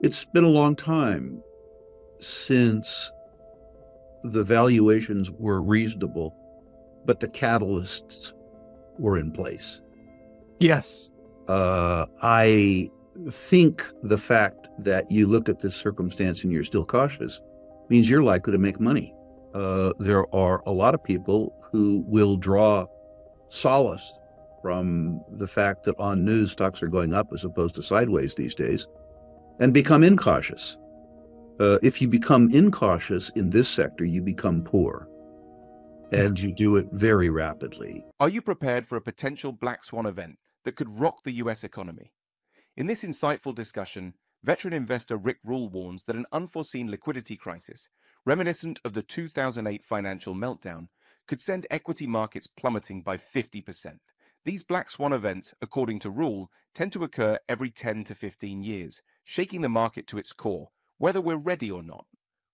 It's been a long time since the valuations were reasonable, but the catalysts were in place. Yes. Uh, I think the fact that you look at this circumstance and you're still cautious means you're likely to make money. Uh, there are a lot of people who will draw solace from the fact that on news stocks are going up as opposed to sideways these days and become incautious. Uh, if you become incautious in this sector, you become poor and you do it very rapidly. Are you prepared for a potential black swan event that could rock the US economy? In this insightful discussion, veteran investor Rick Rule warns that an unforeseen liquidity crisis, reminiscent of the 2008 financial meltdown, could send equity markets plummeting by 50%. These black swan events, according to Rule, tend to occur every 10 to 15 years, shaking the market to its core, whether we're ready or not.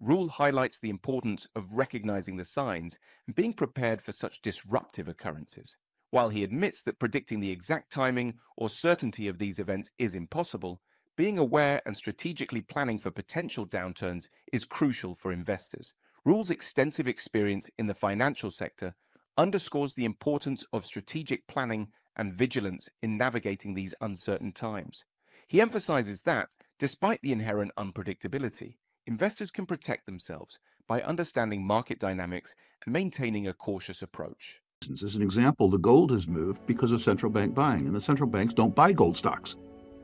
Rule highlights the importance of recognizing the signs and being prepared for such disruptive occurrences. While he admits that predicting the exact timing or certainty of these events is impossible, being aware and strategically planning for potential downturns is crucial for investors. Rule's extensive experience in the financial sector underscores the importance of strategic planning and vigilance in navigating these uncertain times. He emphasizes that, despite the inherent unpredictability, investors can protect themselves by understanding market dynamics and maintaining a cautious approach. As an example, the gold has moved because of central bank buying, and the central banks don't buy gold stocks.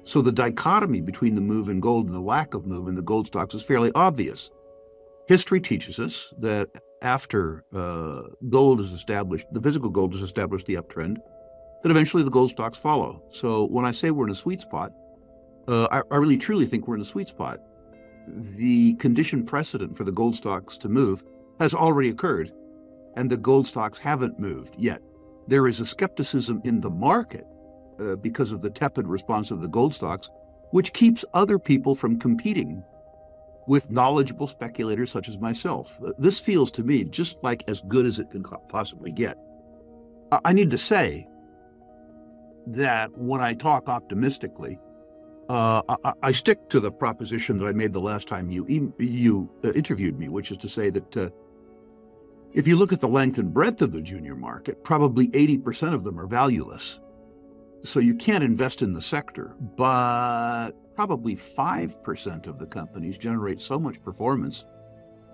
So the dichotomy between the move in gold and the lack of move in the gold stocks is fairly obvious. History teaches us that after uh, gold is established, the physical gold has established the uptrend, that eventually the gold stocks follow. So when I say we're in a sweet spot, uh, I, I really truly think we're in a sweet spot. The condition precedent for the gold stocks to move has already occurred and the gold stocks haven't moved yet. There is a skepticism in the market uh, because of the tepid response of the gold stocks, which keeps other people from competing with knowledgeable speculators such as myself. Uh, this feels to me just like as good as it can possibly get. I need to say that when I talk optimistically, uh, I, I, stick to the proposition that I made the last time you you uh, interviewed me, which is to say that uh, if you look at the length and breadth of the junior market, probably 80% of them are valueless. So you can't invest in the sector, but probably 5% of the companies generate so much performance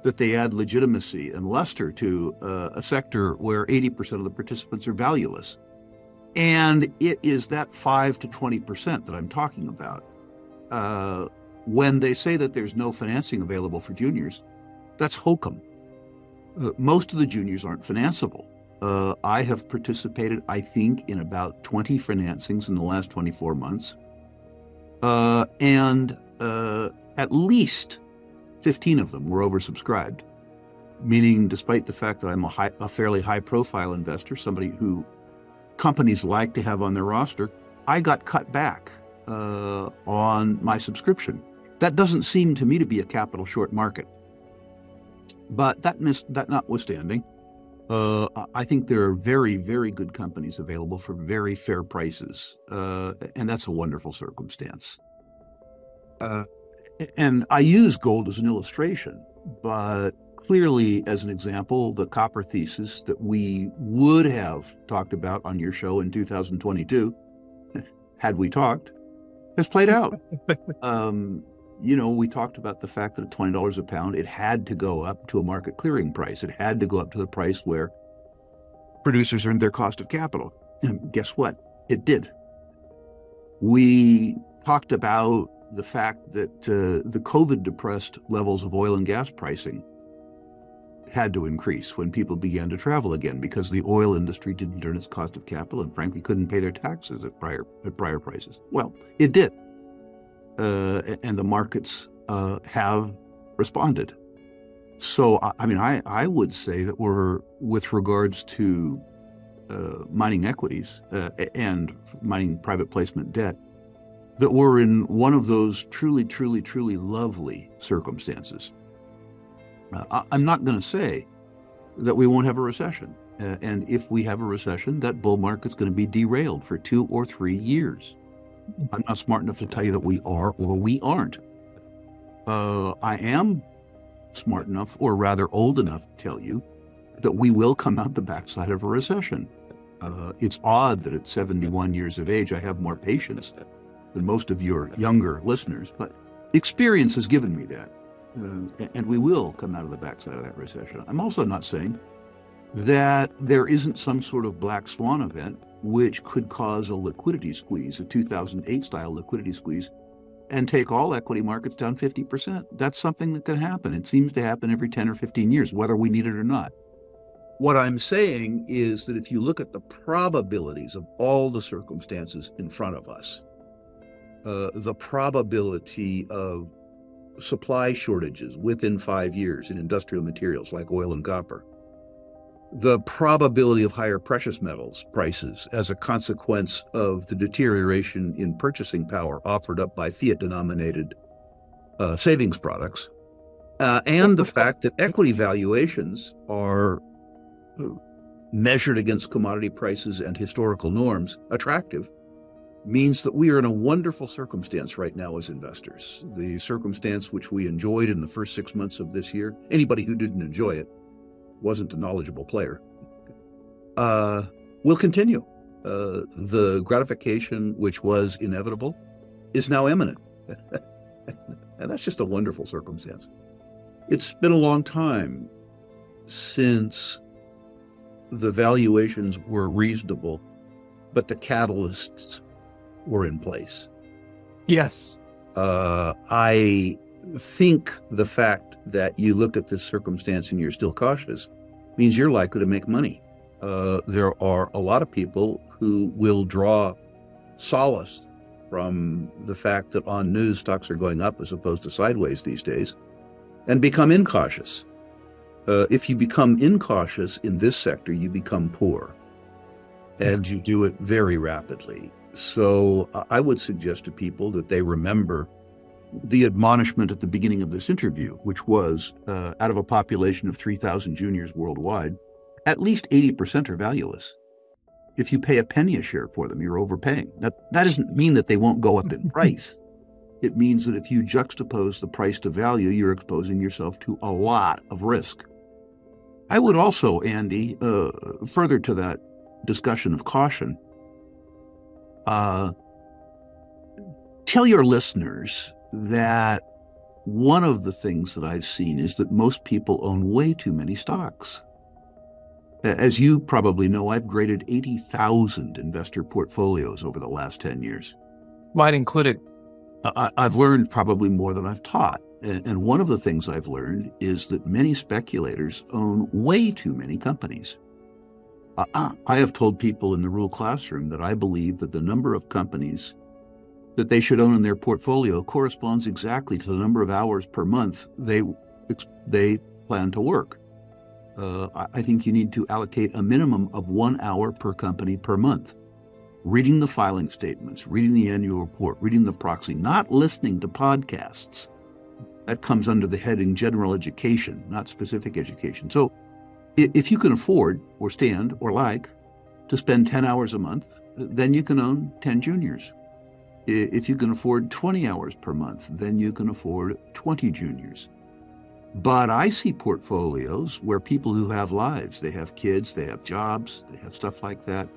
that they add legitimacy and luster to uh, a sector where 80% of the participants are valueless. And it is that 5 to 20% that I'm talking about. Uh, when they say that there's no financing available for juniors, that's hokum. Uh, most of the juniors aren't financeable. Uh, I have participated, I think, in about 20 financings in the last 24 months. Uh, and uh, at least 15 of them were oversubscribed, meaning, despite the fact that I'm a, high, a fairly high profile investor, somebody who companies like to have on their roster, I got cut back uh, on my subscription. That doesn't seem to me to be a capital short market. But that, that notwithstanding, uh, I think there are very, very good companies available for very fair prices, uh, and that's a wonderful circumstance. Uh, and I use gold as an illustration, but clearly, as an example, the copper thesis that we would have talked about on your show in 2022, had we talked, has played out. um, you know, we talked about the fact that at $20 a pound, it had to go up to a market clearing price. It had to go up to the price where producers earned their cost of capital. And guess what? It did. We talked about the fact that uh, the COVID depressed levels of oil and gas pricing had to increase when people began to travel again because the oil industry didn't earn its cost of capital and frankly couldn't pay their taxes at prior at prior prices. Well, it did uh, and the markets uh, have responded. So, I mean, I, I would say that we're, with regards to uh, mining equities uh, and mining private placement debt, that we're in one of those truly, truly, truly lovely circumstances. Uh, I'm not going to say that we won't have a recession. Uh, and if we have a recession, that bull market's going to be derailed for two or three years. I'm not smart enough to tell you that we are or we aren't. Uh, I am smart enough, or rather old enough, to tell you that we will come out the backside of a recession. Uh, it's odd that at 71 years of age, I have more patience than most of your younger listeners, but experience has given me that. Uh, and we will come out of the backside of that recession. I'm also not saying that there isn't some sort of black swan event which could cause a liquidity squeeze, a 2008 style liquidity squeeze, and take all equity markets down 50%. That's something that could happen. It seems to happen every 10 or 15 years, whether we need it or not. What I'm saying is that if you look at the probabilities of all the circumstances in front of us, uh, the probability of supply shortages within five years in industrial materials like oil and copper, the probability of higher precious metals prices as a consequence of the deterioration in purchasing power offered up by fiat denominated uh, savings products, uh, and the fact that equity valuations are uh, measured against commodity prices and historical norms attractive means that we are in a wonderful circumstance right now as investors. The circumstance which we enjoyed in the first six months of this year, anybody who didn't enjoy it wasn't a knowledgeable player, uh, will continue. Uh, the gratification which was inevitable is now imminent. and that's just a wonderful circumstance. It's been a long time since the valuations were reasonable, but the catalysts were in place. Yes. Uh, I think the fact that you look at this circumstance and you're still cautious means you're likely to make money. Uh, there are a lot of people who will draw solace from the fact that on news stocks are going up as opposed to sideways these days and become incautious. Uh, if you become incautious in this sector, you become poor and you do it very rapidly. So I would suggest to people that they remember the admonishment at the beginning of this interview, which was uh, out of a population of 3,000 juniors worldwide, at least 80% are valueless. If you pay a penny a share for them, you're overpaying. That, that doesn't mean that they won't go up in price. It means that if you juxtapose the price to value, you're exposing yourself to a lot of risk. I would also, Andy, uh, further to that discussion of caution, uh, tell your listeners that one of the things that I've seen is that most people own way too many stocks. As you probably know, I've graded 80,000 investor portfolios over the last 10 years. Mine included. I, have learned probably more than I've taught. And one of the things I've learned is that many speculators own way too many companies. I have told people in the Rule classroom that I believe that the number of companies that they should own in their portfolio corresponds exactly to the number of hours per month they they plan to work. Uh, I think you need to allocate a minimum of one hour per company per month. Reading the filing statements, reading the annual report, reading the proxy, not listening to podcasts. That comes under the heading general education, not specific education. So if you can afford or stand or like to spend 10 hours a month, then you can own 10 juniors. If you can afford 20 hours per month, then you can afford 20 juniors. But I see portfolios where people who have lives, they have kids, they have jobs, they have stuff like that,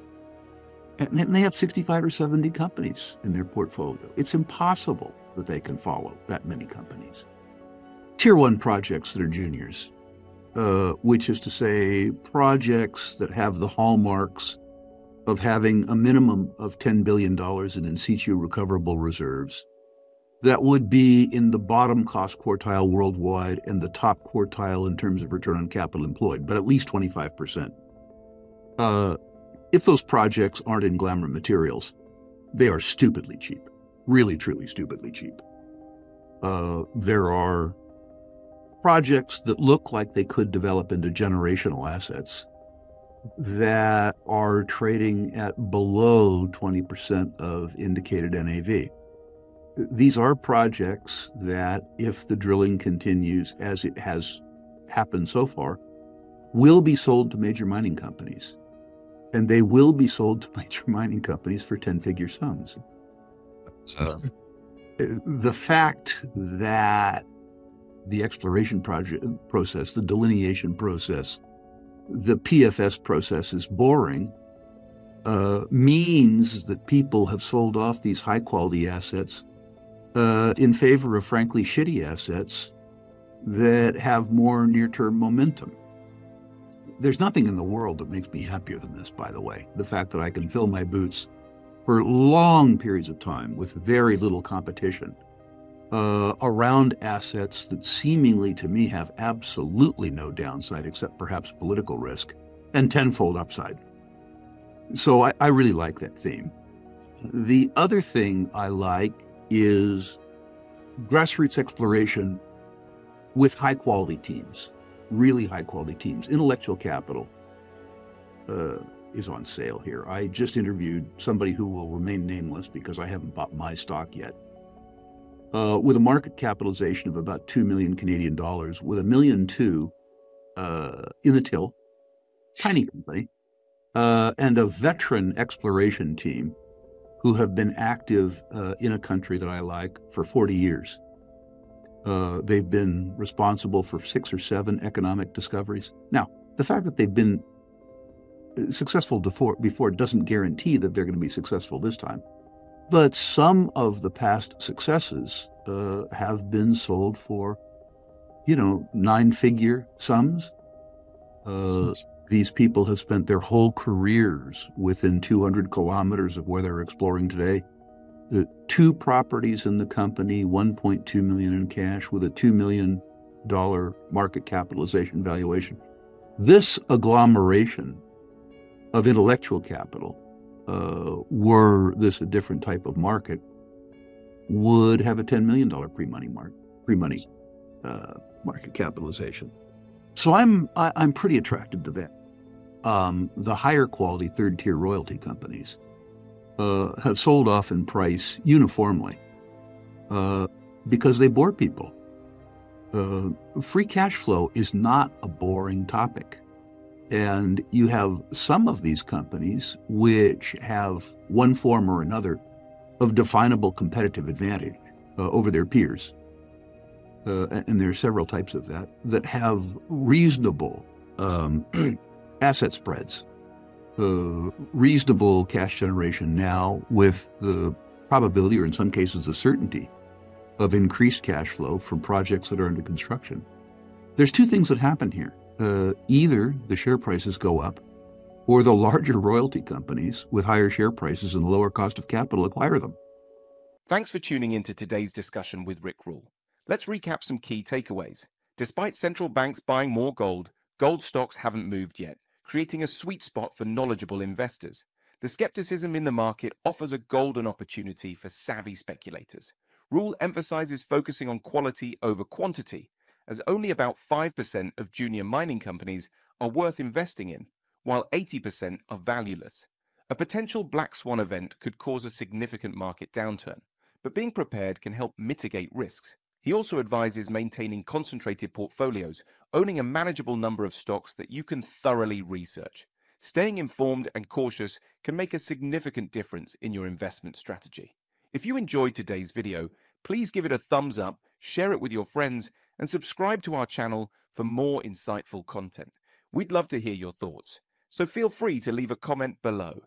and they have 65 or 70 companies in their portfolio. It's impossible that they can follow that many companies. Tier one projects that are juniors, uh, which is to say, projects that have the hallmarks of having a minimum of $10 billion in in situ recoverable reserves that would be in the bottom cost quartile worldwide and the top quartile in terms of return on capital employed, but at least 25%. Uh, if those projects aren't in glamour materials, they are stupidly cheap, really, truly stupidly cheap. Uh, there are projects that look like they could develop into generational assets that are trading at below 20% of indicated NAV. These are projects that, if the drilling continues as it has happened so far, will be sold to major mining companies. And they will be sold to major mining companies for 10 figure sums. So. the fact that the exploration project process, the delineation process, the PFS process is boring, uh, means that people have sold off these high quality assets uh, in favor of frankly shitty assets that have more near term momentum. There's nothing in the world that makes me happier than this, by the way. The fact that I can fill my boots for long periods of time with very little competition uh, around assets that seemingly to me have absolutely no downside except perhaps political risk and tenfold upside. So I, I really like that theme. The other thing I like is grassroots exploration with high quality teams, really high quality teams. Intellectual capital uh, is on sale here. I just interviewed somebody who will remain nameless because I haven't bought my stock yet. Uh, with a market capitalization of about two million Canadian dollars, with a million two uh, in the till, tiny company, uh, and a veteran exploration team who have been active uh, in a country that I like for 40 years. Uh, they've been responsible for six or seven economic discoveries. Now, the fact that they've been uh, successful before, before doesn't guarantee that they're going to be successful this time. But some of the past successes uh, have been sold for, you know, nine figure sums. Uh, these people have spent their whole careers within 200 kilometers of where they're exploring today the two properties in the company, 1.2 million in cash with a $2 million market capitalization valuation. This agglomeration of intellectual capital, uh, were this a different type of market, would have a $10 million pre-money mark, pre-money uh, market capitalization. So I'm I, am i am pretty attracted to that. Um, the higher quality third tier royalty companies uh, have sold off in price uniformly uh, because they bore people. Uh, free cash flow is not a boring topic. And you have some of these companies which have one form or another of definable competitive advantage uh, over their peers. Uh, and there are several types of that that have reasonable um, asset spreads uh, reasonable cash generation now with the probability, or in some cases, the certainty of increased cash flow from projects that are under construction. There's two things that happen here. Uh, either the share prices go up, or the larger royalty companies with higher share prices and lower cost of capital acquire them. Thanks for tuning in to today's discussion with Rick Rule. Let's recap some key takeaways. Despite central banks buying more gold, gold stocks haven't moved yet creating a sweet spot for knowledgeable investors. The skepticism in the market offers a golden opportunity for savvy speculators. Rule emphasizes focusing on quality over quantity, as only about 5% of junior mining companies are worth investing in, while 80% are valueless. A potential black swan event could cause a significant market downturn, but being prepared can help mitigate risks. He also advises maintaining concentrated portfolios, owning a manageable number of stocks that you can thoroughly research. Staying informed and cautious can make a significant difference in your investment strategy. If you enjoyed today's video, please give it a thumbs up, share it with your friends, and subscribe to our channel for more insightful content. We'd love to hear your thoughts, so feel free to leave a comment below.